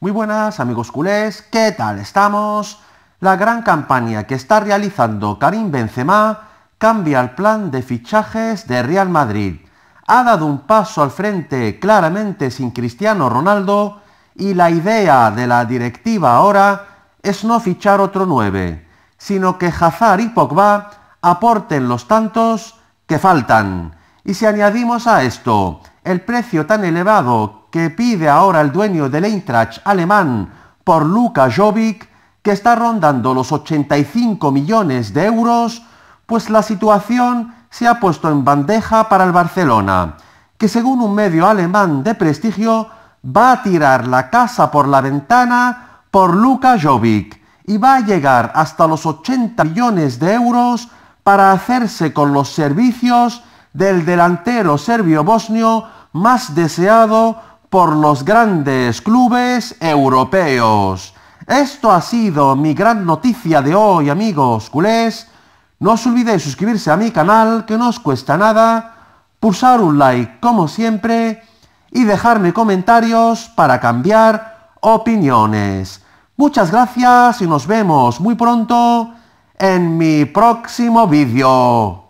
Muy buenas amigos culés, ¿qué tal estamos? La gran campaña que está realizando Karim Benzema cambia el plan de fichajes de Real Madrid. Ha dado un paso al frente claramente sin Cristiano Ronaldo y la idea de la directiva ahora es no fichar otro 9, sino que Hazard y Pogba aporten los tantos que faltan. Y si añadimos a esto el precio tan elevado que pide ahora el dueño del Eintracht alemán por Luka Jovic, que está rondando los 85 millones de euros, pues la situación se ha puesto en bandeja para el Barcelona, que según un medio alemán de prestigio va a tirar la casa por la ventana por Luka Jovic y va a llegar hasta los 80 millones de euros para hacerse con los servicios del delantero serbio-bosnio más deseado por los grandes clubes europeos. Esto ha sido mi gran noticia de hoy, amigos culés. No os olvidéis suscribirse a mi canal, que no os cuesta nada, pulsar un like como siempre y dejarme comentarios para cambiar opiniones. Muchas gracias y nos vemos muy pronto en mi próximo vídeo.